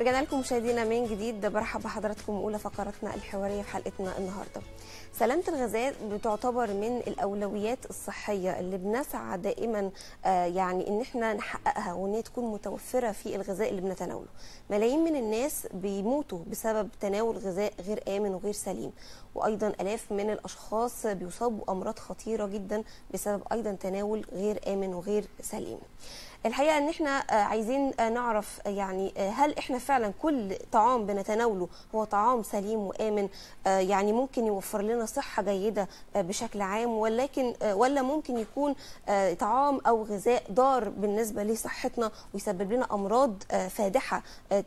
رجعنا لكم مشاهدينا من جديد برحب بحضراتكم أولى فقراتنا الحوارية في حلقتنا النهارده. سلامة الغذاء بتعتبر من الأولويات الصحية اللي بنسعى دائما آه يعني إن إحنا نحققها وإن هي تكون متوفرة في الغذاء اللي بنتناوله. ملايين من الناس بيموتوا بسبب تناول غذاء غير آمن وغير سليم وأيضا آلاف من الأشخاص بيصابوا أمراض خطيرة جدا بسبب أيضا تناول غير آمن وغير سليم. الحقيقة إن إحنا عايزين نعرف يعني هل إحنا فعلا كل طعام بنتناوله هو طعام سليم وآمن يعني ممكن يوفر لنا صحة جيدة بشكل عام ولكن ولا ممكن يكون طعام أو غذاء ضار بالنسبة لصحتنا ويسبب لنا أمراض فادحة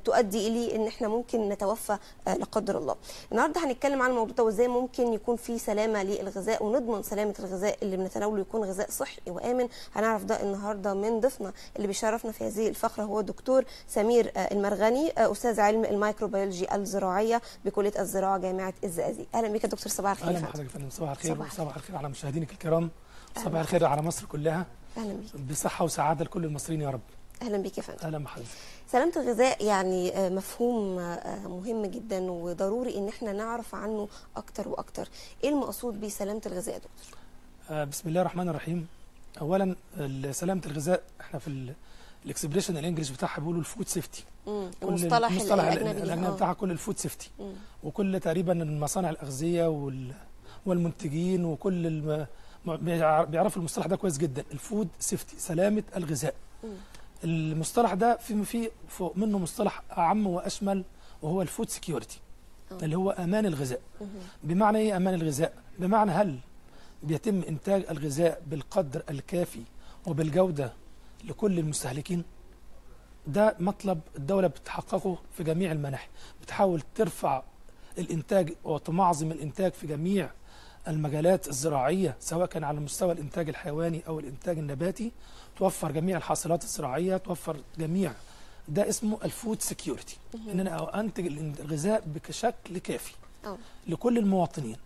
تؤدي إلى إن إحنا ممكن نتوفى لا قدر الله. النهارده هنتكلم عن الموضوع ده وإزاي ممكن يكون في سلامة للغذاء ونضمن سلامة الغذاء اللي بنتناوله يكون غذاء صحي وآمن هنعرف ده النهارده من ضيفنا اللي بيشرفنا في هذه الفقرة هو الدكتور سمير المرغني أستاذ علم الميكروبيولوجي الزراعية بكلية الزراعة جامعة الزقازيق. أهلا بك يا دكتور صباح الخير. أهلا بحضرتك يا فندم صباح الخير وصباح الخير. على مشاهدينك الكرام. صباح الخير على مصر كلها. أهلا بك بصحة وسعادة لكل المصريين يا رب. أهلا بك يا فندم. أهلا بحضرتك. سلامة الغذاء يعني مفهوم مهم جدا وضروري إن إحنا نعرف عنه أكتر وأكتر. إيه المقصود بسلامة الغذاء يا دكتور؟ آه بسم الله الرحمن الرحيم. اولا سلامة الغذاء إحنا في ال expression ال English بتاعها بيقولوا ال food safety المصطلح المصطلح الأجنبي الأجنبي بتاعها كل ال food safety وكل تقريبا المصانع الأغذية وال والمنتجين وكل الم... بيعرفوا المصطلح ده كويس جدا. ال food safety سلامة الغذاء. مم. المصطلح ده في في فوق منه مصطلح أعم وأشمل وهو ال food security اللي هو أمان الغذاء. مم. بمعنى إيه أمان الغذاء؟ بمعنى هل بيتم إنتاج الغذاء بالقدر الكافي وبالجودة لكل المستهلكين. ده مطلب الدولة بتحققه في جميع المناحي. بتحاول ترفع الإنتاج وتمعظم الإنتاج في جميع المجالات الزراعية سواء كان على مستوى الإنتاج الحيواني أو الإنتاج النباتي. توفر جميع الحاصلات الزراعية توفر جميع ده اسمه ال food security إن أنا أنتج الغذاء بشكل كافي أوه. لكل المواطنين.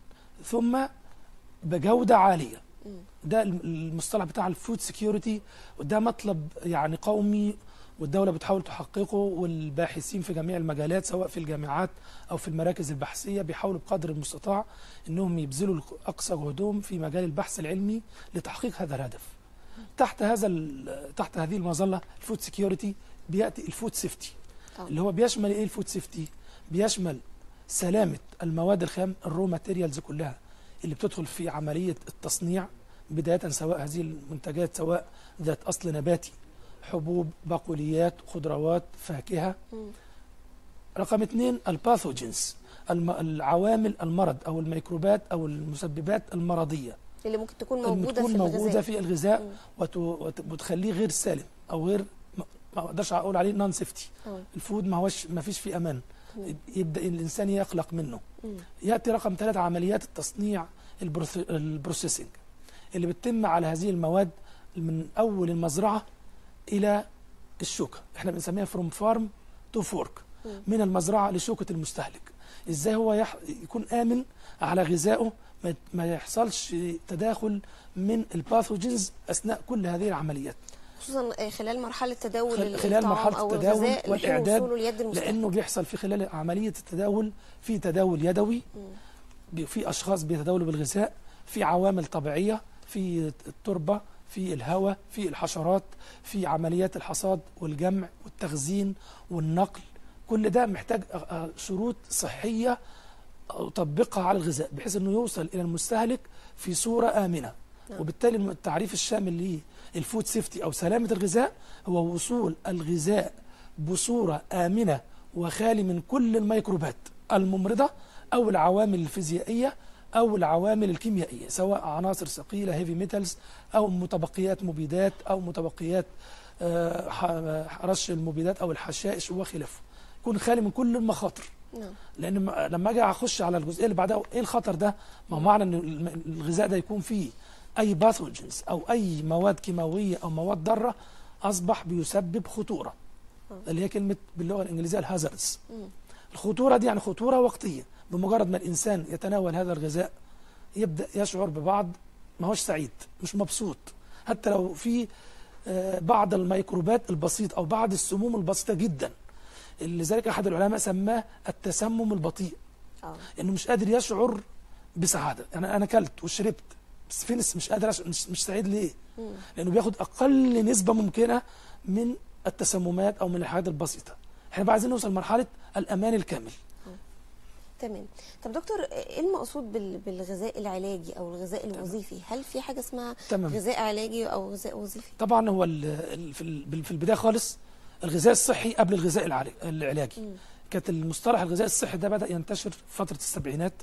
ثم بجودة عالية. ده المصطلح بتاع ال food security وده مطلب يعني قومي والدولة بتحاول تحققه والباحثين في جميع المجالات سواء في الجامعات أو في المراكز البحثية بيحاولوا بقدر المستطاع أنهم يبذلوا أقصى جهدهم في مجال البحث العلمي لتحقيق هذا الهدف. تحت هذا تحت هذه المظلة ال food security بيأتي ال food safety اللي هو بيشمل إيه ال food safety بيشمل سلامة المواد الخام ال raw materials كلها. اللي بتدخل في عملية التصنيع بداية سواء هذه المنتجات سواء ذات أصل نباتي حبوب بقوليات خضروات فاكهة م. رقم اثنين ال pathogens. العوامل المرض أو الميكروبات أو المسببات المرضية اللي ممكن تكون موجودة تكون في موجودة الغذاء في الغذاء وت... وت... وتخليه غير سالم أو غير ما أقدرش أقول عليه non safety ال food ما هوش ما فيش فيه أمان. يبدا الإنسان يقلق منه. يأتي رقم ثلاثة عمليات التصنيع. ال processing اللي بتتم على هذه المواد من أول المزرعة إلى الشوكه إحنا بنسميها from farm to fork. من المزرعة لشوكة المستهلك إزاي هو يح... يكون آمن على غذائه ما... ما يحصلش تداخل من الباثوجينز أثناء كل هذه العمليات خصوصا خلال مرحلة تداول خل- خلال مرحلة أو التداول والإعداد لأنه بيحصل في خلال عملية التداول في تداول يدوي في أشخاص بيتداولوا بالغذاء في عوامل طبيعية في التربة في الهواء في الحشرات في عمليات الحصاد والجمع والتخزين والنقل. كل ده محتاج أ- أ- شروط صحية أطبقها على الغذاء بحيث إنه يوصل إلى المستهلك في صورة آمنة. نعم. وبالتالي التعريف الشامل لل food safety أو سلامة الغذاء هو وصول الغذاء بصورة آمنة وخالي من كل الميكروبات الممرضة أو العوامل الفيزيائية أو العوامل الكيميائية سواء عناصر ثقيلة heavy metals أو متبقيات مبيدات أو متبقيات آه، رش المبيدات أو الحشائش وخلافه. يكون خالي من كل المخاطر. نعم. لأن لما أجي أخش على الجزئية اللي بعدها إيه الخطر ده؟ ما معنى إن الغذاء ده يكون فيه أي باثوجينز أو أي مواد كيماوية أو مواد ضارة أصبح بيسبب خطورة. آه. اللي هي كلمة باللغة الإنجليزية الهازردز مم. الخطورة دي يعني خطورة وقتية. بمجرد ما الإنسان يتناول هذا الغذاء يبدأ يشعر ببعض ما هوش سعيد مش مبسوط. حتى لو في آه، بعض الميكروبات البسيطه أو بعض السموم البسيطة جدا. لذلك أحد العلماء سماه التسمم البطيء. آه. إنه مش قادر يشعر بسعادة. أنا أنا أكلت وشربت بس في ناس مش قادر مش, مش سعيد ليه؟ لأنه بياخد أقل نسبة ممكنة من التسممات أو من الحاجات البسيطة. إحنا بقى عايزين نوصل لمرحلة الأمان الكامل. تمام. طب دكتور إيه المقصود بال- بالغذاء العلاجي أو الغذاء الوظيفي؟ هل في حاجة اسمها تمام. غذاء علاجي أو غذاء وظيفي؟ طبعا هو في ال- في البداية خالص الغذاء الصحي قبل الغذاء العلاج- العلاجي. كانت المصطلح الغذاء الصحي ده بدأ ينتشر في فترة السبعينات.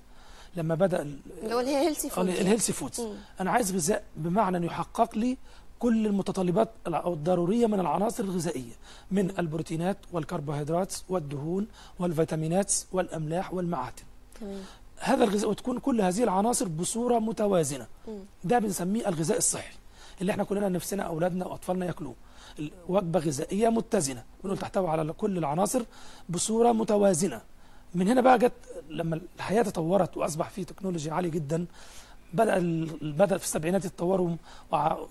لما بدأ ال- اللي هو ال healthy ال- food ال healthy foods. أنا عايز غذاء بمعنى انه يحقق لي كل المتطلبات الضرورية من العناصر الغذائية من البروتينات والكربوهيدرات والدهون والفيتامينات والأملاح والمعادن هذا الغذاء وتكون كل هذه العناصر بصورة متوازنة. مم. ده بنسميه الغذاء الصحي اللي إحنا كلنا نفسنا أولادنا واطفالنا ياكلوه. ال- وجبة غذائية متزنة بنقول تحتوي على كل العناصر بصورة متوازنة. من هنا بقى جت لما الحياة تطورت وأصبح في تكنولوجيا عاليه جدا بدأ بدأ في السبعينات يتطوروا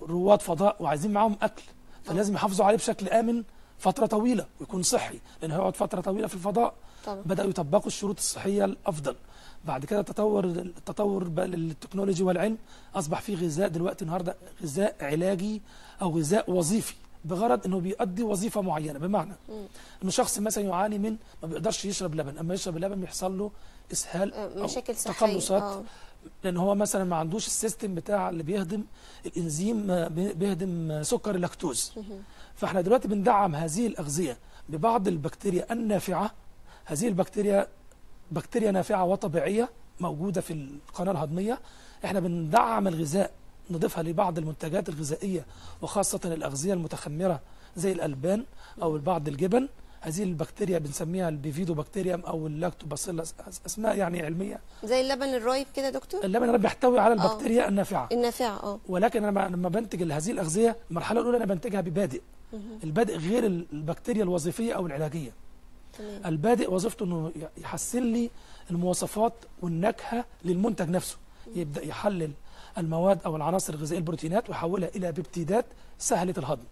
رواد فضاء وعايزين معاهم أكل فلازم يحافظوا عليه بشكل آمن فترة طويلة ويكون صحي لأن هيقعد فترة طويلة في الفضاء. طبعا. بدأوا يطبقوا الشروط الصحية الأفضل. بعد كده تطور التطور بقى للتكنولوجي والعلم أصبح في غذاء دلوقتي النهارده غذاء علاجي أو غذاء وظيفي. بغرض إنه بيؤدي وظيفة معينة. بمعنى. إنه شخص مثلا يعاني من ما بيقدرش يشرب لبن. أما يشرب اللبن بيحصل له إسهال آه، مشاكل صحية. تقلصات. آه. لأن هو مثلا ما عندوش ال system بتاع اللي بيهضم الإنزيم آه، بي- بيهضم آه، سكر اللاكتوز. فإحنا دلوقتي بندعم هذه الأغذية ببعض البكتيريا النافعة. هذه البكتيريا بكتيريا نافعة وطبيعية موجودة في القناة الهضمية. إحنا بندعم الغذاء. نضيفها لبعض المنتجات الغذائية وخاصة الأغذية المتخمرة زي الألبان أو بعض الجبن. هذه البكتيريا بنسميها ال Bifidobacterium أو ال Lactobacillus أسماء يعني علمية. زي اللبن الرايب كده دكتور؟ اللبن ده بيحتوي على آه. البكتيريا النافعة. النافعة آه. ولكن أنا لما بنتج هذه الأغذية المرحلة الأولى أنا بنتجها ببادئ. البادئ غير البكتيريا الوظيفية أو العلاجية. تمام. البادئ وظيفته إنه يحسن لي المواصفات والنكهة للمنتج نفسه. يبدأ يحلل المواد أو العناصر الغذائية البروتينات ويحولها إلى بيبتيدات سهلة الهضم.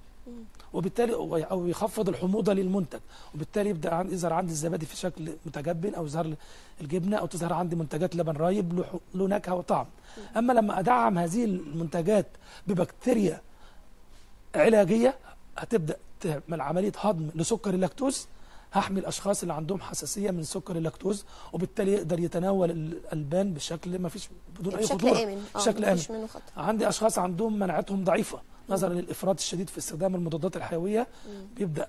وبالتالي أو يخفض الحموضة للمنتج. وبالتالي يبدأ عن- يظهر عندي الزبادي في شكل متجبن أو يظهر الجبنة أو تظهر عندي منتجات لبن رايب له نكهة وطعم. أما لما أدعم هذه المنتجات ببكتيريا علاجية هتبدأ تعمل عملية هضم لسكر اللاكتوز هحمي الأشخاص اللي عندهم حساسية من سكر اللاكتوز وبالتالي يقدر يتناول الألبان بشكل ما فيش بدون أي بشكل خطورة آمن. آه بشكل آمن. منه خطر. عندي أشخاص عندهم مناعتهم ضعيفة نظرا للإفراط الشديد في استخدام المضادات الحيوية. بيبدأ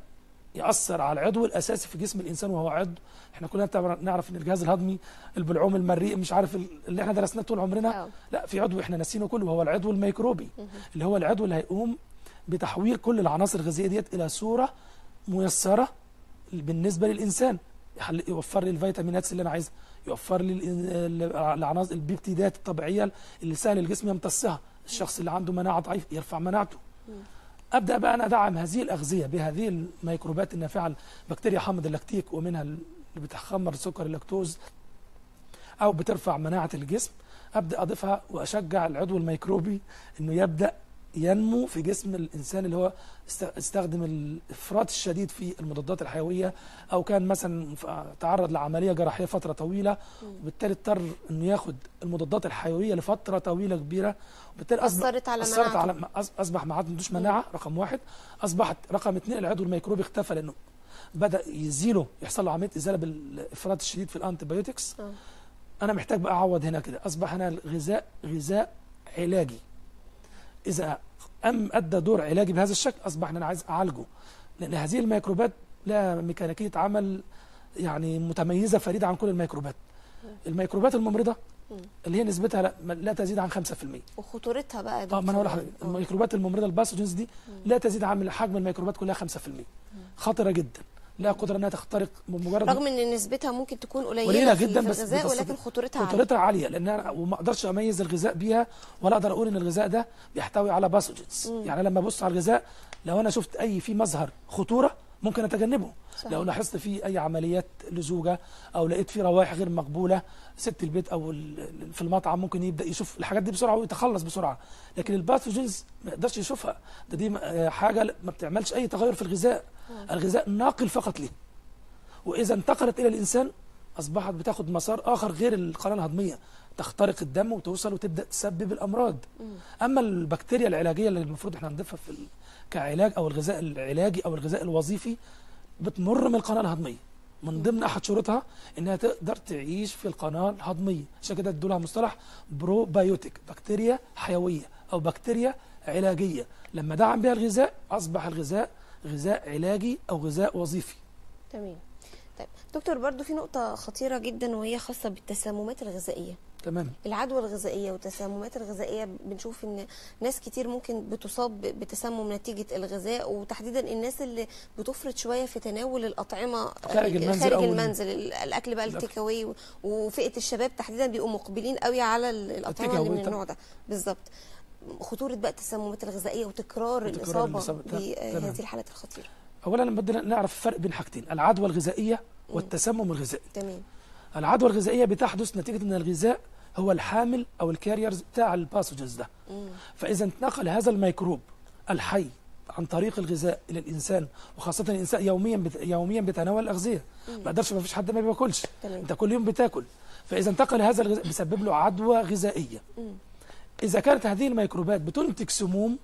يأثر على العضو الأساسي في جسم الإنسان وهو عضو. إحنا كلنا نعرف إن الجهاز الهضمي البلعوم المريء مش عارف ال- اللي إحنا درسناه طول عمرنا. آه. لا في عضو إحنا ناسينه كله وهو العضو الميكروبي اللي هو العضو اللي هيقوم بتحويل كل العناصر الغذائية ديت إلى صورة ميسرة بالنسبة للإنسان يحل- يوفر لي الفيتامينات اللي أنا عايزها يوفر لي ال- ال- العناصر البيبتيدات الطبيعية اللي سهل الجسم يمتصها الشخص اللي عنده مناعة ضعيفة يرفع مناعته. أبدأ بقى أنا أدعم هذه الأغذية بهذه الميكروبات النافعة بكتيريا حامض اللاكتيك ومنها اللي بتخمر سكر اللاكتوز أو بترفع مناعة الجسم. أبدأ أضيفها وأشجع العضو الميكروبي إنه يبدأ ينمو في جسم الإنسان اللي هو است- استخدم الإفراط الشديد في المضادات الحيوية أو كان مثلا تعرض لعملية جراحية فترة طويلة وبالتالي اضطر إنه ياخد المضادات الحيوية لفترة طويلة كبيرة وبالتالي أثرت على أثرت مناعته. على أص- أصبح ما عندوش مناعة رقم واحد. أصبحت رقم اثنين العضو الميكروبي اختفى لأنه بدأ يزيله يحصل له عملية إزالة بالإفراط الشديد في الأنتيبيوتكس. آه. أنا محتاج بقى أعوض هنا كده. أصبح هنا الغذاء غذاء علاجي. إذا أم أدى دور علاجي بهذا الشكل أصبح إن أنا عايز أعالجه. لأن هذه الميكروبات لها ميكانيكية عمل يعني متميزة فريدة عن كل الميكروبات. الميكروبات الممرضة اللي هي نسبتها لا, لا تزيد عن 5% وخطورتها بقى يا آه ما أنا هقول آه. الميكروبات الممرضة ال pathogens دي لا تزيد عن حجم الميكروبات كلها 5% خطرة جدا. لا قدرة إنها تخترق بمجرد رغم إن نسبتها ممكن تكون قليلة قليلة في- جداً في بس الغذاء ولكن خطورتها عالية. خطورتها عالية لأن أنا وما أقدرش أميز الغذاء بيها ولا أقدر أقول إن الغذاء ده بيحتوي على pathogens يعني لما أبص على الغذاء لو أنا شفت أي في مظهر خطورة ممكن أتجنبه. صحيح. لو لاحظت في أي عمليات لزوجة أو لقيت في روائح غير مقبولة ست البيت أو في المطعم ممكن يبدأ يشوف الحاجات دي بسرعة ويتخلص بسرعة. لكن الباثوجينز ما يقدرش يشوفها. ده دي آه، حاجة ما بتعملش أي تغير في الغذاء. الغذاء ناقل فقط ليه. وإذا انتقلت إلى الإنسان أصبحت بتاخد مسار آخر غير القناة الهضمية. تخترق الدم وتوصل وتبدأ تسبب الأمراض. أما البكتيريا العلاجية اللي المفروض إحنا نضيفها في كعلاج أو الغذاء العلاجي أو الغذاء الوظيفي بتمر من القناة الهضمية. من ضمن أحد شروطها إنها تقدر تعيش في القناة الهضمية. عشان كده ادوا لها مصطلح بروبايوتيك بكتيريا حيوية أو بكتيريا علاجية. لما دعم بها الغذاء أصبح الغذاء غذاء علاجي أو غذاء وظيفي. تمام. طيب دكتور برضو في نقطة خطيرة جدا وهي خاصة بالتسممات الغذائية. تمام. العدوى الغذائية والتسممات الغذائية بنشوف إن ناس كتير ممكن بتصاب بتسمم نتيجة الغذاء وتحديدا الناس اللي بتفرط شوية في تناول الأطعمة خارج المنزل خارج المنزل ال- الأكل بقى. التيك اواي و- وفئة الشباب تحديدا بيبقوا مقبلين قوي على ال- الأطعمة التيك اللي من النوع ده. بالظبط. خطورة بقى التسممات الغذائية وتكرار. تمام. بهذه الحالات الخطيرة. اولا بدنا نعرف الفرق بين حاجتين العدوى الغذائية والتسمم الغذائي. تمام. العدوى الغذائية بتحدث نتيجة إن الغذاء هو الحامل أو ال carriers بتاع ال pathogens ده. مم. فإذا انتقل هذا الميكروب الحي عن طريق الغذاء إلى الإنسان وخاصة الإنسان يوميا بت... يوميا بيتناول الأغذية. ما يقدرش ما فيش حد ما بياكلش. أنت كل يوم بتاكل. فإذا انتقل هذا الغذاء بيسبب له عدوى غذائية. مم. إذا كانت هذه الميكروبات بتنتج سموم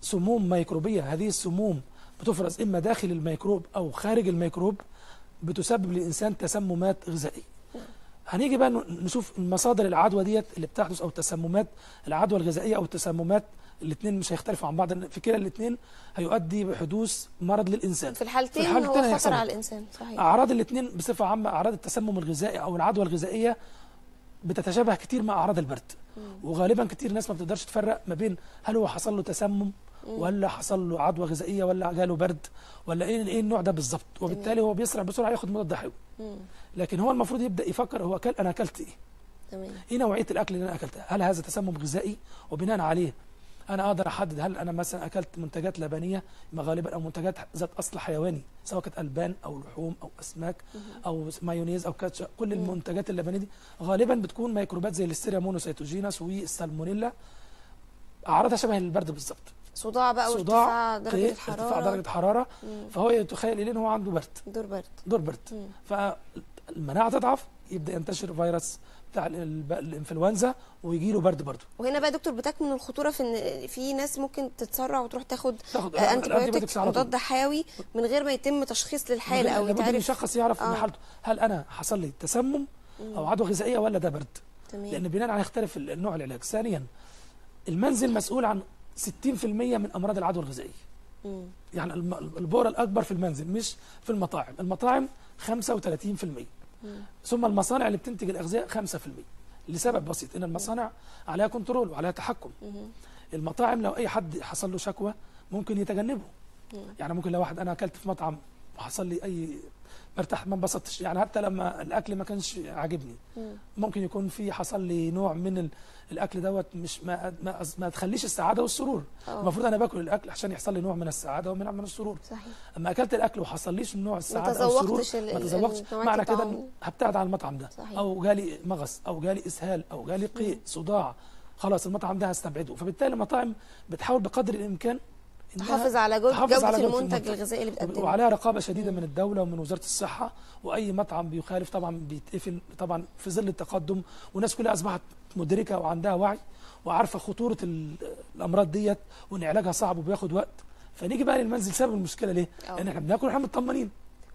سموم ميكروبية هذه السموم بتفرز إما داخل الميكروب أو خارج الميكروب بتسبب للإنسان تسممات غذائية. هنيجي بقى نشوف مصادر العدوى ديت اللي بتحدث أو تسممات العدوى الغذائية أو التسممات الاثنين مش هيختلفوا عن بعض في كلا الاثنين هيؤدي بحدوث مرض للإنسان. في الحالتين, في الحالتين هو خطر. على الإنسان صحيح. أعراض الاثنين بصفة عامة أعراض التسمم الغذائي أو العدوى الغذائية بتتشابه كتير مع أعراض البرد. وغالبا كتير ناس ما بتقدرش تفرق ما بين هل هو حصل له تسمم ولا حصل له عدوى غذائية ولا جاله برد ولا إيه إيه النوع ده بالظبط. وبالتالي هو بيسرع بسرعة ياخد مضاد حيوي. لكن هو المفروض يبدأ يفكر هو اكل أنا أكلت إيه؟ تمام. إيه نوعية الأكل اللي أنا أكلتها؟ هل هذا تسمم غذائي؟ وبناء عليه أنا أقدر أحدد هل أنا مثلا أكلت منتجات لبنية غالبا أو منتجات ذات أصل حيواني سواء كانت ألبان أو لحوم أو أسماك أو مايونيز أو كاتشب. كل المنتجات اللبنية دي غالبا بتكون ميكروبات زي Listeria monocytogenes والسالمونيلا أعراضها شبه البرد بالظبط. صداع بقى صداع وارتفاع درجة قيء، الحرارة ارتفاع درجة حرارة. مم. فهو يتخيل ان هو عنده برد. دور برد دور برد. فالمناعة تضعف يبدأ ينتشر فيروس بتاع الإنفلونزا ويجي له برد برضه. وهنا بقى دكتور بتكمن الخطورة في إن في ناس ممكن تتسرع وتروح تاخد تاخد آه،. مضاد حيوي من غير ما يتم تشخيص للحالة أو يتعرف. يشخص يعرف آه. حالته هل أنا حصل لي تسمم أو عدوى غذائية ولا ده برد؟ تمام. لأن بناء على يختلف ال- النوع العلاج. ثانيا المنزل مسؤول عن 60% من أمراض العدوى الغذائية. مم. يعني البؤره الأكبر في المنزل مش في المطاعم. المطاعم 35% ثم المصانع اللي بتنتج الأغذية 5% لسبب بسيط إن المصانع عليها كنترول وعليها تحكم. مم. المطاعم لو أي حد حصل له شكوى ممكن يتجنبه. مم. يعني ممكن لو واحد أنا أكلت في مطعم وحصل لي أي مرتاح ما انبسطتش. يعني حتى لما الأكل ما كانش عاجبني. مم. ممكن يكون في حصل لي نوع من ال- الأكل دوت مش ما ما, ما تخليش السعادة والسرور. المفروض أنا باكل الأكل عشان يحصل لي نوع من السعادة ومن من السرور. صحيح. أما أكلت الأكل وحصل ليش نوع السعادة ما أو السرور تذوقتش ال- ما تذوقتش معنى كده هبتعد عن المطعم ده. صحيح. أو جالي مغص أو جالي إسهال أو جالي قيء صداع. خلاص المطعم ده هستبعده. فبالتالي المطاعم بتحاول بقدر الإمكان تحافظ على جودة, جودة على جودة المنتج المنتج. الغذائي اللي بتقدمه وعليها رقابة شديدة من الدولة ومن وزارة الصحة وأي مطعم بيخالف طبعا بيتقفل طبعا في ظل التقدم والناس كلها أصبحت مدركة وعندها وعي وعارفة خطورة ال- الأمراض ديت وإن علاجها صعب وبياخد وقت فنيجي بقى للمنزل سبب المشكلة ليه؟ لأن إحنا بناكل وإحنا مطمنين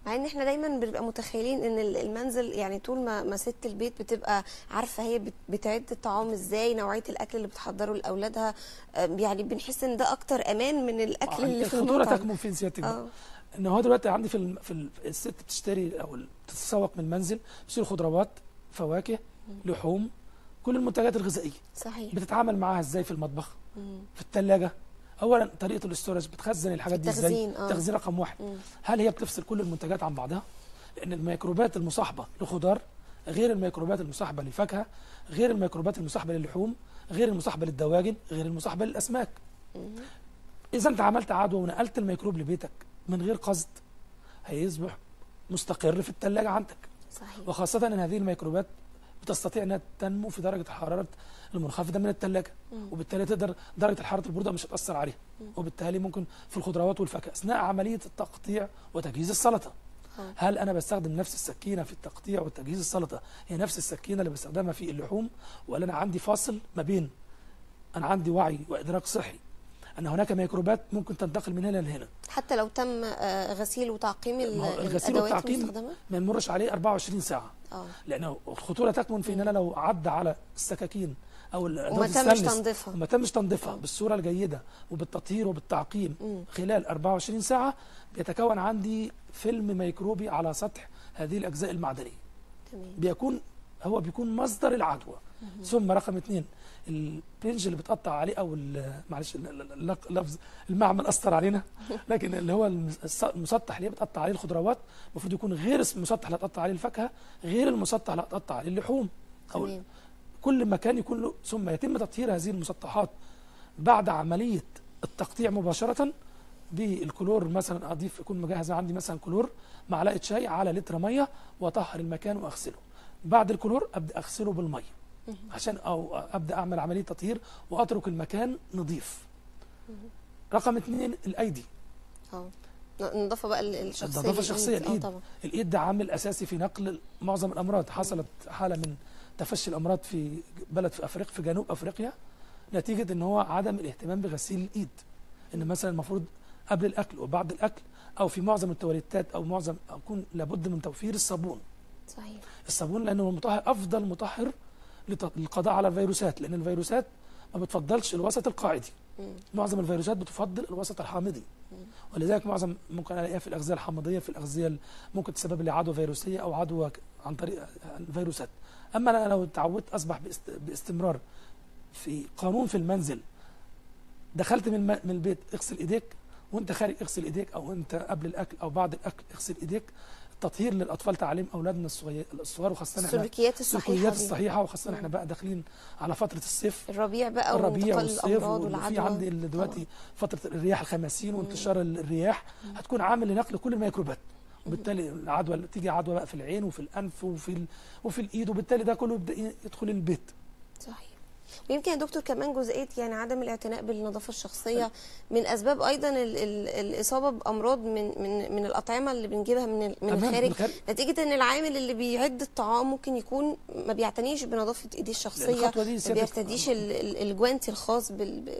مع إن إحنا دايما بنبقى متخيلين إن ال- المنزل يعني طول ما ما ست البيت بتبقى عارفة هي بت- بتعد الطعام إزاي نوعية الأكل اللي بتحضره لأولادها. يعني بنحس إن ده أكتر أمان من الأكل اللي في الخطورة تكمن فين سيادتك؟ آه. إن هو دلوقتي عندي في الم... في ال... الست بتشتري أو بتتسوق من المنزل بتشتري خضروات فواكه لحوم كل المنتجات الغذائية. صحيح. بتتعامل معاها إزاي في المطبخ؟ مم. في الثلاجه اولا طريقة الاستورج بتخزن الحاجات دي إزاي آه. تخزين رقم واحد مم. هل هي بتفصل كل المنتجات عن بعضها لأن الميكروبات المصاحبة لخضار غير الميكروبات المصاحبة للفاكهة غير الميكروبات المصاحبة للحوم غير المصاحبة للدواجن غير المصاحبة للأسماك مم. اذا أنت عملت عدوى ونقلت الميكروب لبيتك من غير قصد هيصبح مستقر في الثلاجه عندك صحيح وخاصة إن هذه الميكروبات بتستطيع إنها تنمو في درجة الحراره المنخفضة من الثلاجه. وبالتالي تقدر درجة الحراره البرودة مش هتأثر عليها. وبالتالي ممكن في الخضروات والفاكهة أثناء عملية التقطيع وتجهيز السلطة آه. هل أنا بستخدم نفس السكينة في التقطيع وتجهيز السلطة هي نفس السكينة اللي بستخدمها في اللحوم ولا أنا عندي فاصل ما بين أنا عندي وعي وإدراك صحي أن هناك ميكروبات ممكن تنتقل من هنا لهنا. حتى لو تم آه، غسيل وتعقيم الغسيل الأدوات والتعقيم ما يمرش عليه 24 ساعة. آه. لأنه الخطورة تكمن في ان أنا لو عدى على السكاكين أو وما تمش تنظيفها. وما تمش تنظيفها. بالصورة الجيدة وبالتطهير وبالتعقيم مم. خلال 24 ساعة بيتكون عندي فيلم ميكروبي على سطح هذه الأجزاء المعدنية. تمام بيكون هو بيكون مصدر العدوى. ثم رقم اثنين البنج اللي بتقطع عليه أو معلش ال- ال- ال- اللفظ المعمل اثر علينا. لكن اللي هو المس- المسطح اللي بتقطع عليه الخضروات المفروض يكون غير المسطح اللي هتقطع عليه الفاكهة غير المسطح اللي هتقطع عليه اللحوم. أو تمام. كل مكان يكون له ثم يتم تطهير هذه المسطحات بعد عملية التقطيع مباشرة بالكلور مثلا أضيف يكون مجهز عندي مثلا كلور معلقة شاي على لتر مية وأطهر المكان وأغسله. بعد الكلور أبدأ أغسله بالمية. عشان أو أبدأ أعمل عملية تطهير وأترك المكان نظيف. رقم اثنين الأيدي. آه النظافة بقى ال- الشخصيه. الإيد. أه طبعا. الإيد ده عامل أساسي في نقل معظم الأمراض. حصلت حالة من تفشي الأمراض في بلد في افريقيا في جنوب أفريقيا نتيجة إن هو عدم الاهتمام بغسيل الإيد. إن مثلا المفروض قبل الأكل وبعد الأكل أو في معظم التواليتات أو معظم يكون لابد من توفير الصابون. صحيح. الصابون لأنه المطهر أفضل مطهر للقضاء على الفيروسات لأن الفيروسات ما بتفضلش الوسط القاعدي. معظم الفيروسات بتفضل الوسط الحامضي. ولذلك معظم ممكن ألاقيها في الأغذية الحامضية في الأغذية ال- ممكن تسبب لي عدوى فيروسية أو عدوى عن طريق الفيروسات أما أنا لو اتعودت أصبح باست- باستمرار في قانون في المنزل دخلت من من البيت اغسل إيديك وأنت خارج اغسل إيديك أو أنت قبل الأكل أو بعد الأكل اغسل إيديك التطهير للأطفال تعليم أولادنا الصغير الصغار وخاصة إحنا السلوكيات الصحيحة السلوكيات. الصحيحة وخاصة. إحنا بقى داخلين على فترة الصيف. الربيع بقى الربيع والصيف وفي عندي دلوقتي فترة الرياح الخماسين وانتشار ال- الرياح هتكون عامل لنقل كل الميكروبات. وبالتالي العدوى تيجي عدوى بقى في العين وفي الأنف وفي. وفي الإيد وبالتالي ده كله يبدأ يدخل البيت. صحيح. ويمكن يا دكتور كمان جزئية يعني عدم الاعتناء بالنظافة الشخصية من أسباب أيضا ال ال الإصابة بأمراض من من من الأطعمة اللي بنجيبها من من الخارج. نتيجة إن العامل اللي بيعد الطعام ممكن يكون ما بيعتنيش بنظافة إيديه الشخصية ما بيرتديش ال- ال- الجوانتي الخاص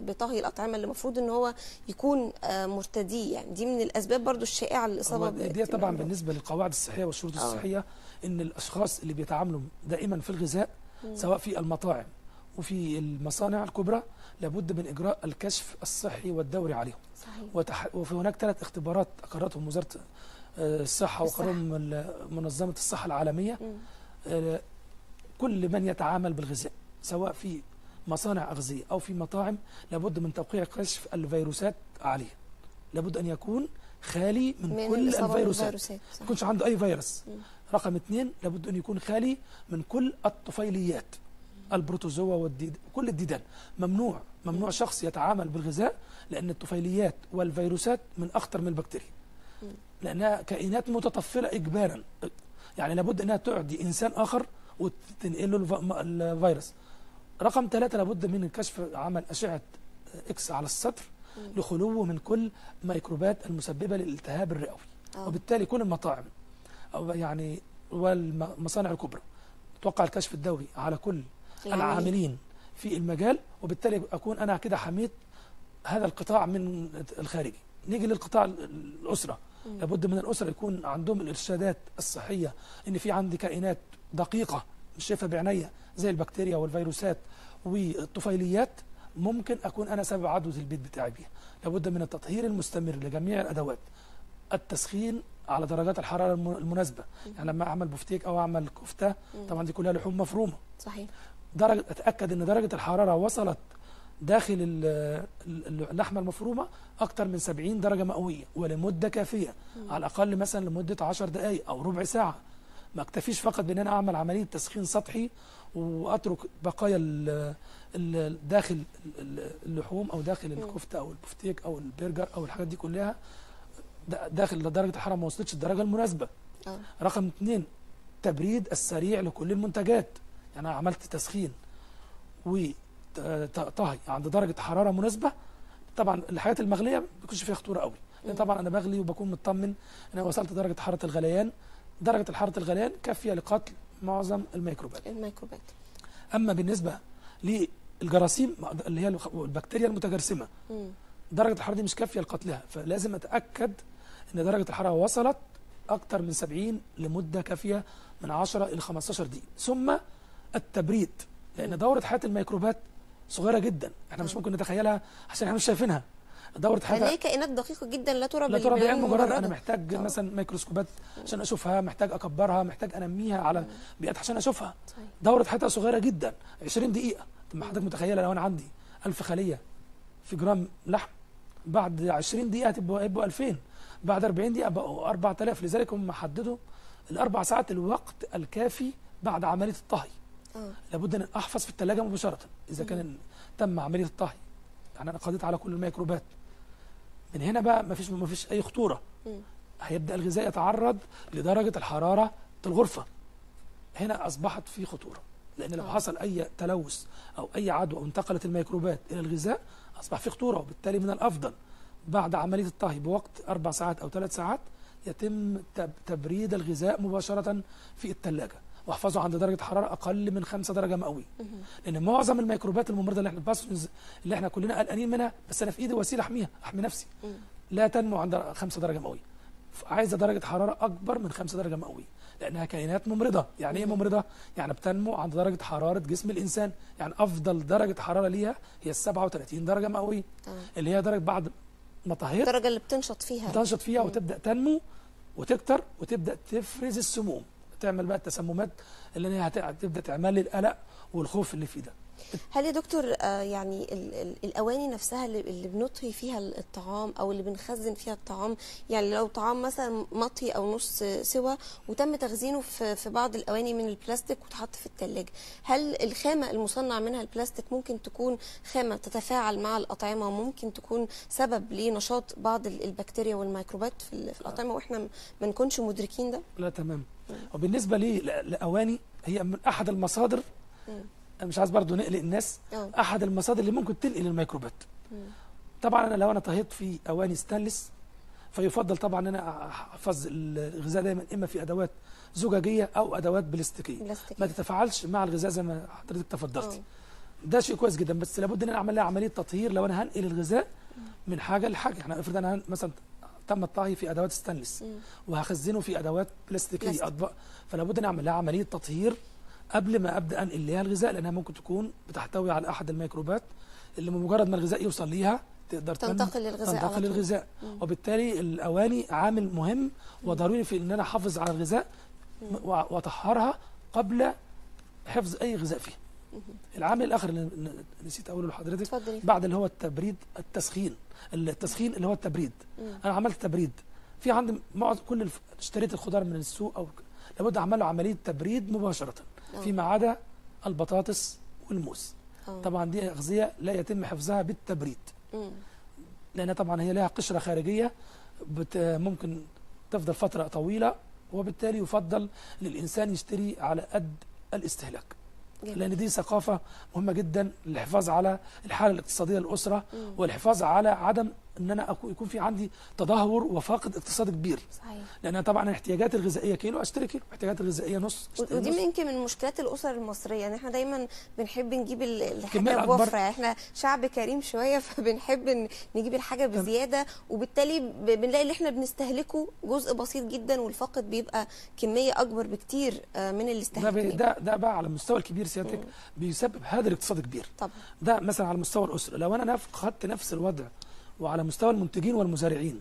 بطهي الأطعمة اللي المفروض إن هو يكون آه، مرتديه يعني دي من الأسباب برضو الشائعة للاصابه دي طبعا. بالنسبة للقواعد الصحية والشروط آه. الصحية إن الأشخاص اللي بيتعاملوا دائما في الغذاء سواء في المطاعم وفي المصانع الكبرى لابد من إجراء الكشف الصحي والدوري عليهم صحيح وتح... وفي هناك ثلاث اختبارات أقرتهم وزارة آه، الصحة الصحة. وقررهم ال- منظمة الصحة العالمية مم. آه، كل من يتعامل بالغذاء سواء في مصانع أغذية أو في مطاعم لابد من توقيع كشف الفيروسات عليه لابد أن يكون خالي من, من كل الفيروسات ما. يكونش عنده أي فيروس. رقم اثنين لابد أن يكون خالي من كل الطفيليات البروتوزوا والديد كل الديدان. ممنوع ممنوع شخص يتعامل بالغذاء لأن الطفيليات والفيروسات من أخطر من البكتيريا. لأنها كائنات متطفلة إجبارا. يعني لابد أنها تعدي إنسان آخر وتنقل له الف- الفيروس. رقم ثلاثة لابد من كشف عمل أشعة إكس على السطر لخلوه من كل ميكروبات المسببة للالتهاب الرئوي. آه. وبالتالي كل المطاعم أو يعني والمصانع الكبرى. توقع الكشف الدوري على كل العاملين. العاملين في المجال وبالتالي أكون أنا كده حميت هذا القطاع من الخارجي. نيجي للقطاع الأسرة. لابد من الأسرة يكون عندهم الإرشادات الصحية إن في عندي كائنات دقيقة مش شايفها بعينيا زي البكتيريا والفيروسات والطفيليات ممكن أكون أنا سبب عدوى البيت بتاعي بيها. لابد من التطهير المستمر لجميع الأدوات. التسخين على درجات الحرارة الم- المناسبة. يعني لما أعمل بفتيك أو أعمل كفتة طبعا دي كلها لحوم مفرومة. صحيح. درجة أتأكد أن درجة الحرارة وصلت داخل ال- ال- اللحمة المفرومة أكثر من 70 درجة مئوية ولمدة كافية. على الأقل مثلا لمدة 10 دقائق أو ربع ساعة. ما أكتفيش فقط بأن أنا أعمل عملية تسخين سطحي وأترك بقايا ال- ال- داخل ال- اللحوم أو داخل الكفتة أو البفتيك أو البرجر أو الحاجات دي كلها. دا- داخل درجة الحرارة ما وصلتش الدرجة المناسبة. آه. رقم اثنين تبريد السريع لكل المنتجات. أنا عملت تسخين وطهي عند درجة حرارة مناسبة. طبعا الحاجات المغلية ما بيكونش فيها خطورة قوي. لأن. طبعا أنا بغلي وبكون مطمن. ان أنا وصلت درجة حرارة الغليان. درجة حراره الغليان كافية لقتل معظم الميكروبات. الميكروبات. أما بالنسبة للجراثيم اللي هي البكتيريا المتجرثمه مم. درجة الحرارة دي مش كافية لقتلها. فلازم أتأكد إن درجة الحرارة وصلت أكتر من 70 لمدة كافية من 10 إلى 15 دقيقة. ثم التبريد لأن دورة حياة الميكروبات صغيرة جدا إحنا مش آه. ممكن نتخيلها عشان إحنا مش شايفينها دورة لأن هي حياتها كائنات دقيقة جدا لا ترى لا ترى بعين مجرد. أنا محتاج آه. مثلا ميكروسكوبات عشان أشوفها محتاج أكبرها محتاج أنميها على بيئات عشان أشوفها صحيح. دورة حياتها صغيرة جدا 20 دقيقة طب ما حضرتك متخيله لو أنا عندي 1000 خلية في جرام لحم بعد 20 دقيقة هتبقوا هيبقوا 2000 بعد 40 دقيقة بقوا 4000 لذلك هم حددوا الأربع ساعات الوقت الكافي بعد عملية الطهي لابد أن أحفظ في الثلاجه مباشرة إذا كان تم عملية الطهي. يعني أنا قضيت على كل الميكروبات. من هنا بقى ما فيش ما فيش أي خطورة. هيبدأ الغذاء يتعرض لدرجة الحرارة الغرفة. هنا أصبحت في خطورة. لأن لو آه. حصل أي تلوث أو أي عدوى وانتقلت الميكروبات إلى الغذاء أصبح في خطورة. وبالتالي من الأفضل بعد عملية الطهي بوقت أربع ساعات أو ثلاث ساعات يتم تب- تبريد الغذاء مباشرة في الثلاجه واحفظه عند درجة حرارة أقل من 5 درجة مئوية. لأن معظم الميكروبات الممرضة اللي إحنا الباسوجنز اللي إحنا كلنا قلقانين منها بس أنا في إيدي وسيلة أحميها أحمي نفسي. لا تنمو عند 5 درجة مئوية عايزة درجة حرارة أكبر من 5 درجة مئوية لأنها كائنات ممرضة يعني إيه مم. ممرضة يعني بتنمو عند درجة حرارة جسم الإنسان يعني أفضل درجة حرارة ليها هي ال 37 درجة مئوية اللي هي درجة بعد ما طهيت الدرجة اللي بتنشط فيها تنشط فيها. وتبدأ تنمو وتكتر وتبدأ تفرز السموم تعمل بقى التسممات اللي هي هت- هتبدأ تعمل لي القلق والخوف اللي فيه ده. هل يا دكتور آه، يعني ال- ال- الأواني نفسها اللي, بنطهي فيها ال- الطعام أو اللي بنخزن فيها الطعام؟ يعني لو طعام مثلا مطهي أو نص سوا وتم تخزينه في بعض الأواني من البلاستيك وتحط في الثلاجه هل الخامة المصنع منها البلاستيك ممكن تكون خامة تتفاعل مع الأطعمة؟ وممكن تكون سبب لنشاط بعض ال- البكتيريا والميكروبات في ال- في الأطعمة وإحنا ما نكونش مدركين ده؟ لا تمام. وبالنسبة لأواني هي من أحد المصادر مش عايز برضو نقلق الناس. آه أحد المصادر اللي ممكن تنقل الميكروبات. مم. طبعا أنا لو أنا طهيت في أواني ستانلس فيفضل طبعا إن أنا أحفظ الغذاء دايما إما في أدوات زجاجية أو أدوات بلاستيكية. بلاستيك ما تتفاعلش مع الغذاء زي ما حضرتك تفضلتي. ده شيء كويس جدا بس لابد إن أنا أعمل لها عملية تطهير لو أنا هنقل الغذاء من حاجة لحاجة. إحنا افرض أنا مثلا تم الطهي في أدوات ستانلس. وهخزنه في أدوات بلاستيكية بلاستيك. أطباق. فلا بد ان أعمل لها عملية تطهير قبل ما أبدأ انقل ليها الغذاء لأنها ممكن تكون بتحتوي على أحد الميكروبات اللي بمجرد ما الغذاء يوصل ليها تقدر تنتقل للغذاء تنتقل. للغذاء. وبالتالي الأواني عامل مهم وضروري في إن أنا أحافظ على الغذاء وأطهرها قبل حفظ أي غذاء فيه. العامل الآخر اللي نسيت أقوله لحضرتك بعد اللي هو التبريد التسخين. التسخين اللي هو التبريد. مم. أنا عملت تبريد. في عندي معظم كل الف... اشتريت الخضار من السوق أو لابد أعمل له عملية تبريد مباشرة. فيما عدا البطاطس والموز آه. طبعا دي أغذية لا يتم حفظها بالتبريد مم. لأن طبعا هي لها قشرة خارجية بت... ممكن تفضل فترة طويلة وبالتالي يفضل للإنسان يشتري على قد الاستهلاك جميل. لأن دي ثقافة مهمة جدا للحفاظ على الحالة الاقتصادية للأسرة مم. والحفاظ على عدم إن أنا أكو- يكون في عندي تدهور وفاقد اقتصادي كبير. صحيح. لأن طبعا الاحتياجات الغذائية كيلو أشتري كيلو الاحتياجات الغذائية نص ودي يمكن من مشكلات الأسر المصرية يعني إحنا دايما بنحب نجيب الحاجة. بوفره إحنا شعب كريم شوية فبنحب نجيب الحاجة بزيادة وبالتالي بنلاقي اللي إحنا بنستهلكه جزء بسيط جدا والفاقد بيبقى كمية أكبر بكتير آه، من اللي استهلكناه. ده ده بقى على المستوى الكبير سيادتك. بيسبب هدر اقتصادي كبير طبعا. ده مثلا على مستوى الأسرة. لو أنا خدت نفس الوضع وعلى مستوى المنتجين والمزارعين.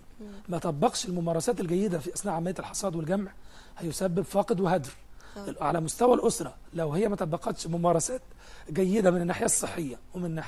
ما طبقش الممارسات الجيدة في أثناء عملية الحصاد والجمع هيسبب فاقد وهدر آه. على مستوى الأسرة لو هي ما طبقتش ممارسات جيدة من الناحية الصحية ومن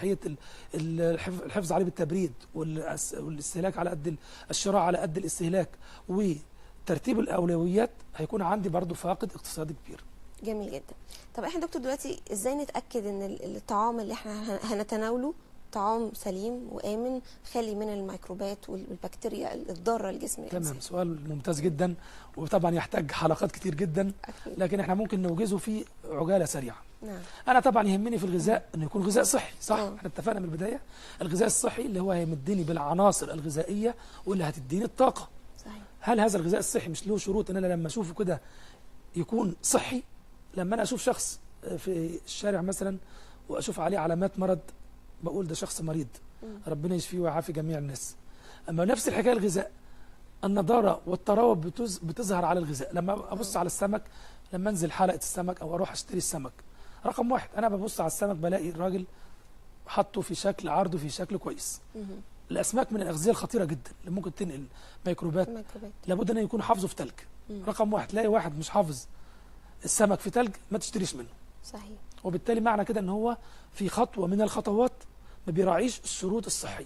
الحف- الحفظ عليه بالتبريد والاستهلاك على قد ال- الشراء على قد الاستهلاك وترتيب الأولويات هيكون عندي برضو فاقد اقتصادي كبير جميل جدا طب إحنا دكتور دلوقتي إزاي نتأكد إن ال- الطعام اللي إحنا هن- هنتناوله طعام سليم وآمن خالي من الميكروبات وال- والبكتيريا الضارة لجسم تمام الانسان سؤال ممتاز جدا وطبعا يحتاج حلقات كتير جدا أكيد. لكن إحنا ممكن نوجزه في عجالة سريعة. نعم. أنا طبعا يهمني في الغذاء إنه يكون غذاء صحي صح؟ آه. إحنا اتفقنا من البداية. الغذاء الصحي اللي هو هيمدني بالعناصر الغذائية واللي هتديني الطاقة. صحيح. هل هذا الغذاء الصحي مش له شروط إن أنا لما أشوفه كده يكون صحي؟ لما أنا أشوف شخص في الشارع مثلا وأشوف عليه علامات مرض بقول ده شخص مريض. ربنا يشفيه ويعافي جميع الناس. أما نفس الحكاية الغذاء النضارة والطراوة بتز... بتظهر على الغذاء. لما أبص على السمك لما أنزل حلقة السمك أو أروح أشتري السمك رقم واحد أنا ببص على السمك بلاقي الراجل حطه في شكل عرضه في شكل كويس. الأسماك من الأغذية الخطيرة جدا اللي ممكن تنقل ميكروبات. لابد إن يكون حافظه في تلج. مم. رقم واحد تلاقي واحد مش حافظ السمك في تلج ما تشتريش منه. صحيح. وبالتالي معنى كده إن هو في خطوة من الخطوات ما بيراعيش الشروط الصحية.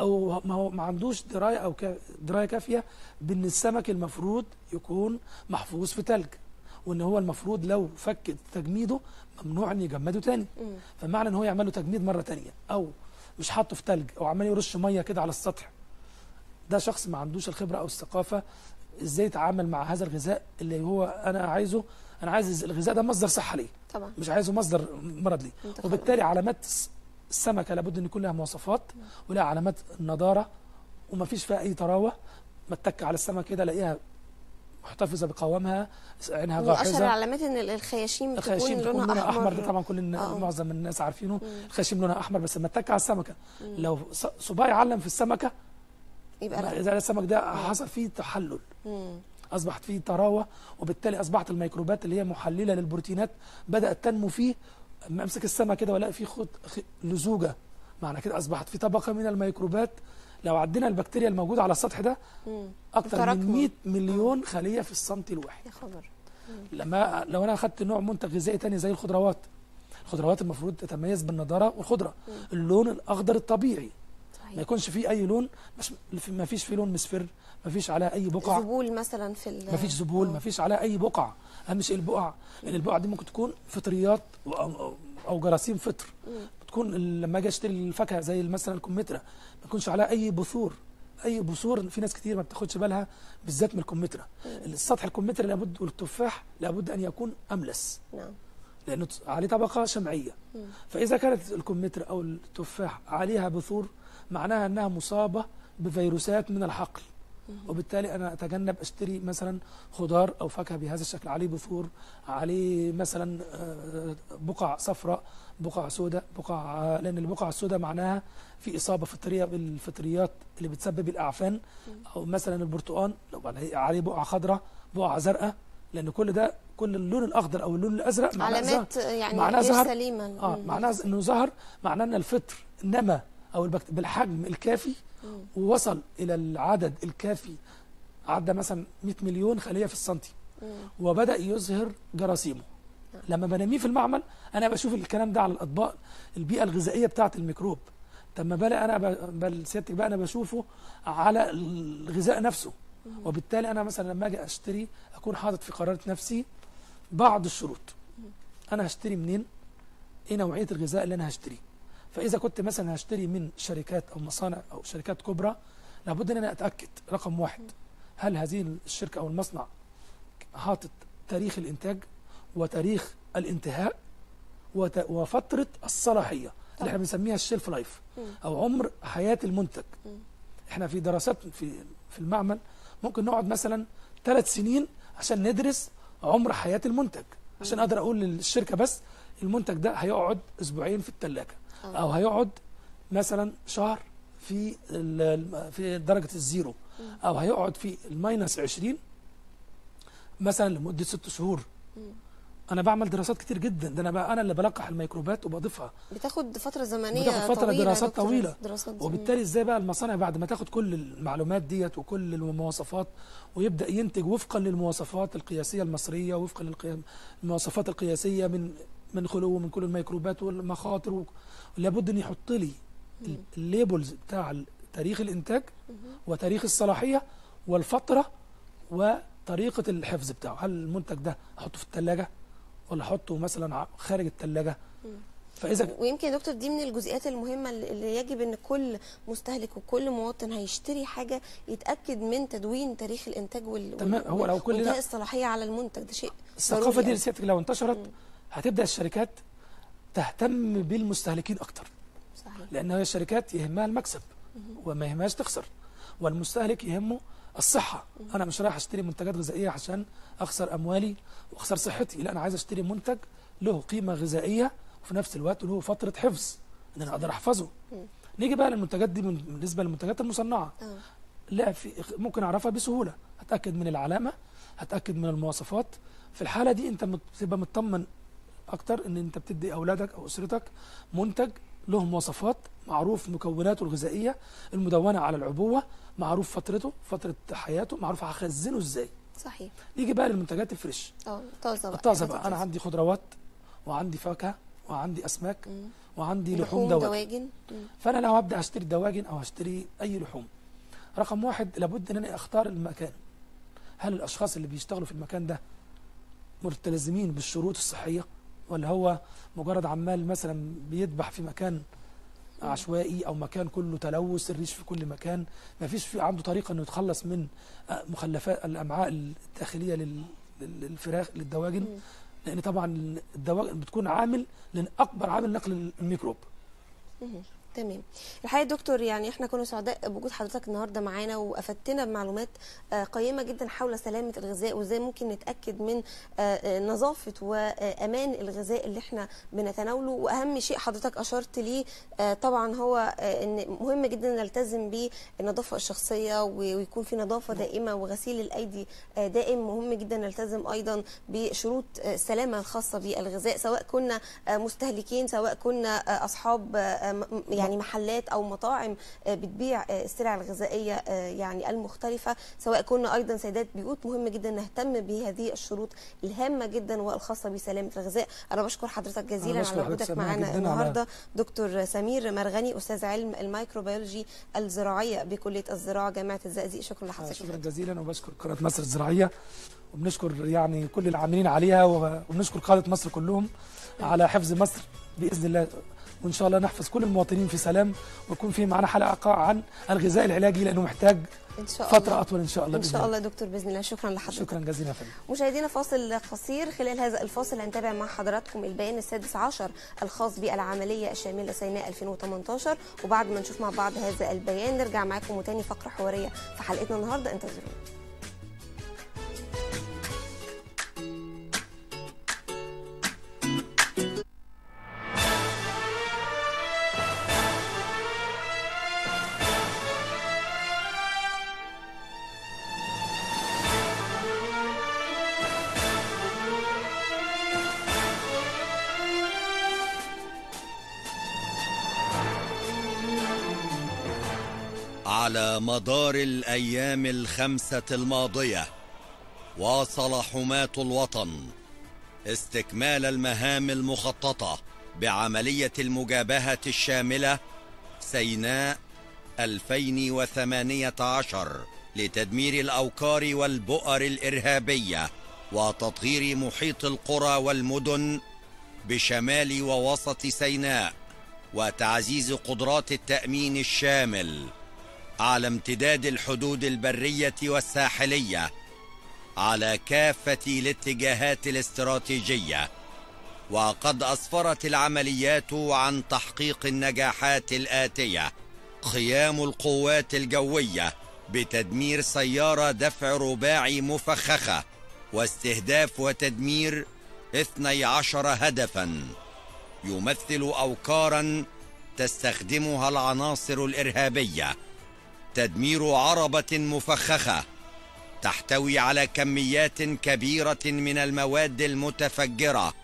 أو ما هو ما عندوش دراية أو دراية كافية بأن السمك المفروض يكون محفوظ في تلج وأن هو المفروض لو فك تجميده ممنوع أن يجمده تاني مم. فمعنى إن هو يعمل له تجميد مرة تانية أو مش حاطه في تلج أو عمال يرش مية كده على السطح ده شخص ما عندوش الخبرة أو الثقافة إزاي يتعامل مع هذا الغذاء اللي هو أنا عايزه أنا عايز الغذاء ده مصدر صحة ليه طبعا مش عايزه مصدر مرض ليه. وبالتالي علامات الس- السمكة لابد إن يكون لها مواصفات ولها علامات النضاره وما فيش فيها أي طراوة. ما اتك على السمك كده الاقيها محتفظة بقوامها عينها غاحظة. العلامات إن الخياشيم بتكون الخياشيم تكون لونها لونها أحمر. ده احمر طبعا كل آه. معظم الناس عارفينه. الخياشيم لونها أحمر بس لما اتك على السمكة. مم. لو صباعي علم في السمكة يبقى إذا السمك ده حصل فيه تحلل. مم. أصبحت فيه طراوة وبالتالي أصبحت الميكروبات اللي هي محللة للبروتينات بدأت تنمو فيه اما أمسك السمك كده وألاقي فيه خط لزوجة. معنى كده أصبحت في طبقة من الميكروبات. لو عدينا البكتيريا الموجودة على السطح ده. أكتر من تراكمه. 100 مليون خلية في السنتي الواحد. يا خبر. لما لو أنا أخدت نوع منتج غذائي تاني زي الخضروات. الخضروات المفروض تتميز بالنضارة والخضرة. اللون الأخضر الطبيعي. ما يكونش فيه أي لون مش ما فيش فيه لون مصفر ما فيش على أي بقع. زبول مثلا في ال- ما فيش زبول آه. ما فيش على أي بقع. أهم شيء البقع. لأن البقع دي ممكن تكون فطريات أو أو جراثيم فطر. تكون لما أجي أشتري الفاكهة زي مثلا الكمثرى ما يكونش عليها أي بثور أي بثور في ناس كتير ما بتاخدش بالها بالذات من الكمثرى. السطح الكمثرى لابد والتفاح لابد أن يكون أملس. نعم. لأنه عليه طبقة شمعية. مم. فإذا كانت الكمثرى أو التفاح عليها بثور معناها أنها مصابة بفيروسات من الحقل. وبالتالي أنا أتجنب أشتري مثلا خضار أو فاكهة بهذا الشكل عليه بثور عليه مثلا آه، بقع صفراء بقع سوداء بقع لأن البقع السوداء معناها في إصابة فطرية بالفطريات اللي بتسبب الأعفان أو مثلا البرتقال لو عليه- بقع خضراء بقع زرقاء لأن كل ده كل اللون الأخضر أو اللون الأزرق معناه علامات يعني معناه سليمة. آه. معناه إنه ظهر معناه إن الفطر نما أو. بالحجم الكافي. ووصل إلى العدد الكافي عدى مثلا 100 مليون خلية في السنتي. وبدأ يظهر جراثيمه. لما بنميه في المعمل أنا بشوف الكلام ده على الأطباق البيئة الغذائية بتاعه الميكروب. طب ما بالي أنا بل سيادتك بقى أنا بشوفه على الغذاء نفسه. وبالتالي أنا مثلا لما أجي أشتري أكون حاطط في قرارة نفسي بعض الشروط. أنا هشتري منين؟ إيه نوعية الغذاء اللي أنا هشتريه؟ فإذا كنت مثلا هشتري من شركات أو مصانع أو شركات كبرى لابد أن أنا أتأكد رقم واحد هل هذه الشركة أو المصنع حاطط تاريخ الإنتاج وتاريخ الانتهاء وفترة الصلاحية اللي إحنا بنسميها ال shelf life. أو عمر حياة المنتج. إحنا في دراسات في في المعمل ممكن نقعد مثلا ثلاث سنين عشان ندرس عمر حياة المنتج عشان أقدر أقول للشركة بس المنتج ده هيقعد أسبوعين في الثلاجه. أو هيقعد مثلا شهر في في درجة ال zero. أو هيقعد في ال minus 20 مثلا لمدة ست شهور. أنا بعمل دراسات كتير جدا. ده أنا بقى أنا اللي بلقح الميكروبات وبضيفها. بتاخد فترة زمنية بتاخد فترة طويلة دراسات طويلة. دراسات وبالتالي إزاي بقى المصانع بعد ما تاخد كل المعلومات ديت وكل المواصفات ويبدأ ينتج وفقا للمواصفات القياسية المصرية وفقا للمواصفات القياسية من من خلو من كل الميكروبات والمخاطر لابد أن يحط لي ال- الليبلز بتاع تاريخ الإنتاج وتاريخ الصلاحية والفترة وطريقة الحفظ بتاعه. هل المنتج ده أحطه في الثلاجه ولا أحطه مثلا خارج الثلاجه فاذا ويمكن يا دكتور دي من الجزئيات المهمة اللي يجب إن كل مستهلك وكل مواطن هيشتري حاجة يتأكد من تدوين تاريخ الإنتاج وال تمام، هو لو كلنا- الصلاحية على المنتج. ده شيء الثقافة دي لو انتشرت هتبدأ الشركات تهتم بالمستهلكين أكتر. صحيح. لأن هي الشركات يهمها المكسب وما يهمهاش تخسر والمستهلك يهمه الصحة. أنا مش رايح أشتري منتجات غذائية عشان أخسر أموالي وأخسر صحتي لا أنا عايز أشتري منتج له قيمة غذائية وفي نفس الوقت له فترة حفظ إن أنا أقدر أحفظه. نيجي بقى للمنتجات دي من- بالنسبة للمنتجات المصنعة. آه. لا في ممكن أعرفها بسهولة. هتأكد من العلامة هتأكد من المواصفات. في الحالة دي مت- بتبقى مطمن أكتر إن أنت بتدي أولادك أو أسرتك منتج له مواصفات معروف مكوناته الغذائية المدونة على العبوة معروف فترته فترة حياته معروف هخزنه إزاي. صحيح. نيجي بقى للمنتجات الفريش. آه طازة بقى الطازة بقى. أنا. عندي خضروات وعندي فاكهة وعندي أسماك مم. وعندي لحوم لحوم دواجن. دواجن. مم. فأنا لو هبدأ أشتري دواجن أو اشتري أي لحوم رقم واحد لابد إن أنا أختار المكان. هل الأشخاص اللي بيشتغلوا في المكان ده ملتزمين بالشروط الصحية؟ ولا هو مجرد عمال مثلا بيذبح في مكان عشوائي أو مكان كله تلوث الريش في كل مكان ما فيش في عنده طريقة إنه يتخلص من مخلفات الأمعاء الداخلية لل- لل- للفراخ للدواجن. لأن طبعا الدواجن بتكون عامل لأن أكبر عامل نقل الميكروب. تمام. الحقيقة دكتور يعني إحنا كنا سعداء بوجود حضرتك النهارده معانا وأفدتنا بمعلومات آه، قيمة جدا حول سلامة الغذاء وإزاي ممكن نتأكد من آه، آه، نظافة وأمان الغذاء اللي إحنا بنتناوله. وأهم شيء حضرتك أشرت ليه طبعا هو إن مهم جدا نلتزم بالنظافه الشخصية ويكون في نظافة دائمة وغسيل الأيدي دائم. مهم جدا نلتزم أيضا بشروط السلامة الخاصة بالغذاء سواء كنا مستهلكين سواء كنا أصحاب م- يعني محلات أو مطاعم آه، بتبيع آه، السلع الغذائية آه، يعني المختلفة سواء كنا أيضا سيدات بيوت. مهم جدا نهتم بهذه الشروط الهامة جدا والخاصة بسلامة الغذاء. أنا بشكر حضرتك جزيلا على وجودك على- النهارده. دكتور سمير مرغني أستاذ علم الميكروبيولوجي الزراعية بكلية الزراعة جامعة الزقازيق. شكرا لحضرتك. شكرا جزيلا وبشكر قناه مصر الزراعية. وبنشكر يعني كل العاملين عليها وبنشكر قادة مصر كلهم على حفظ مصر بإذن الله. وإن شاء الله نحفظ كل المواطنين في سلام ويكون في معنا حلقة عن الغذاء العلاجي لأنه محتاج إن شاء فترة الله أطول إن شاء الله إن بإذن شاء الله. دكتور بإذن الله. شكرا لحضرتك. شكرا جزيلا يا فندم. مشاهدينا فاصل قصير خلال هذا الفاصل هنتابع مع حضراتكم البيان السادس عشر الخاص بالعملية الشاملة سيناء 2018 وبعد ما نشوف مع بعض هذا البيان نرجع معاكم وتاني فقرة حوارية في حلقتنا النهاردة. انتظرونا. مدار الأيام الخمسة الماضية واصل حماة الوطن استكمال المهام المخططة بعملية المجابهة الشاملة سيناء 2018 لتدمير الاوكار والبؤر الإرهابية وتطهير محيط القرى والمدن بشمال ووسط سيناء وتعزيز قدرات التأمين الشامل. على امتداد الحدود البرية والساحلية على كافة الاتجاهات الاستراتيجية وقد اسفرت العمليات عن تحقيق النجاحات الآتية. قيام القوات الجوية بتدمير سيارة دفع رباعي مفخخة واستهداف وتدمير 12 هدفا. يمثل اوكارا تستخدمها العناصر الإرهابية. تدمير عربة مفخخة تحتوي على كميات كبيرة من المواد المتفجرة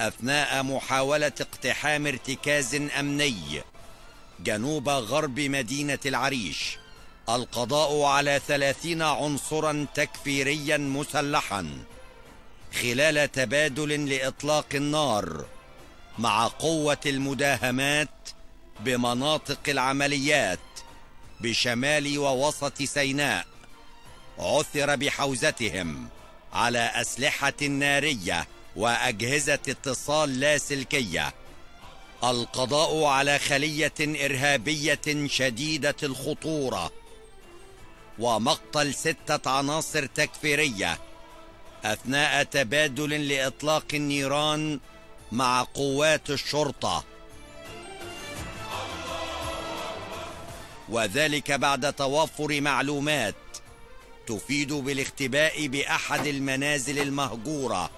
أثناء محاولة اقتحام ارتكاز أمني جنوب غرب مدينة العريش. القضاء على ثلاثين عنصرا تكفيريا مسلحا خلال تبادل لإطلاق النار مع قوة المداهمات بمناطق العمليات. بشمال ووسط سيناء عثر بحوزتهم على أسلحة نارية وأجهزة اتصال لاسلكية. القضاء على خلية إرهابية شديدة الخطورة ومقتل ستة عناصر تكفيرية أثناء تبادل لإطلاق النيران مع قوات الشرطة. وذلك بعد توافر معلومات تفيد بالاختباء بأحد المنازل المهجورة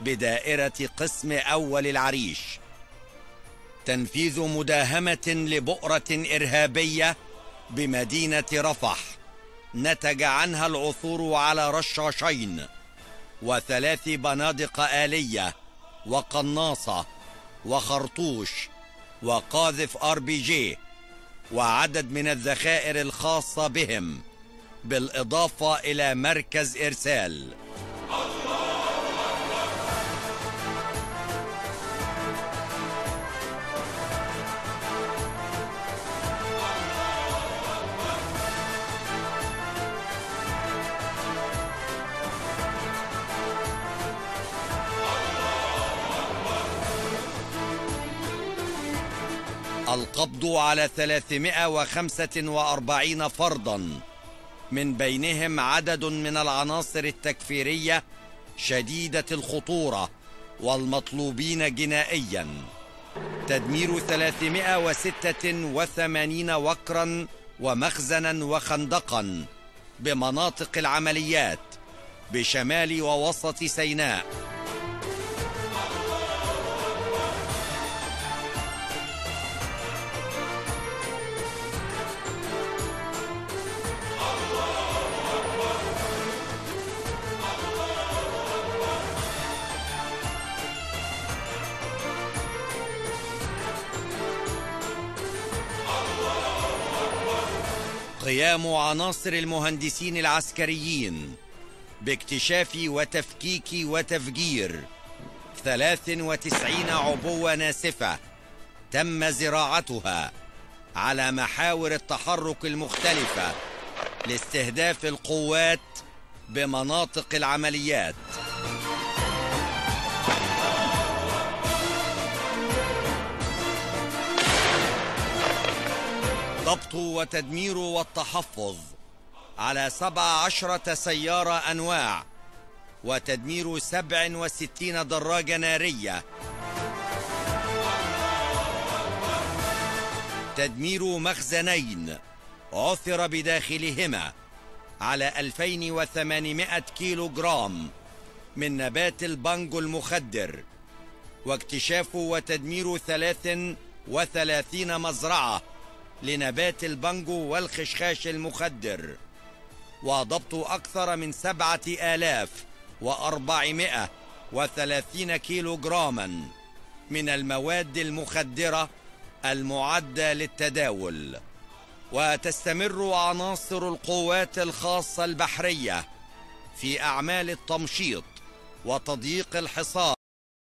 بدائرة قسم أول العريش. تنفيذ مداهمة لبؤرة إرهابية بمدينة رفح نتج عنها العثور على رشاشين وثلاث بنادق آلية وقناصة وخرطوش وقاذف آر بي جي وعدد من الذخائر الخاصة بهم بالإضافة إلى مركز إرسال. القبض على 345 فردا من بينهم عدد من العناصر التكفيرية شديدة الخطورة والمطلوبين جنائيا. تدمير 386 وكرا ومخزنا وخندقا بمناطق العمليات بشمال ووسط سيناء. قيام عناصر المهندسين العسكريين باكتشاف وتفكيك وتفجير 93 عبوة ناسفة تم زراعتها على محاور التحرك المختلفة لاستهداف القوات بمناطق العمليات. ضبط وتدمير والتحفظ على سبع عشرة سيارة أنواع وتدمير سبع وستين دراجة نارية. تدمير مخزنين عثر بداخلهما على 2800 كيلو جرام من نبات البانجو المخدر واكتشاف وتدمير 33 مزرعة لنبات البانجو والخشخاش المخدر. وضبط أكثر من سبعة آلاف وأربعمائة وثلاثين كيلو جراما من المواد المخدرة المعدة للتداول. وتستمر عناصر القوات الخاصة البحرية في أعمال التمشيط وتضييق الحصار.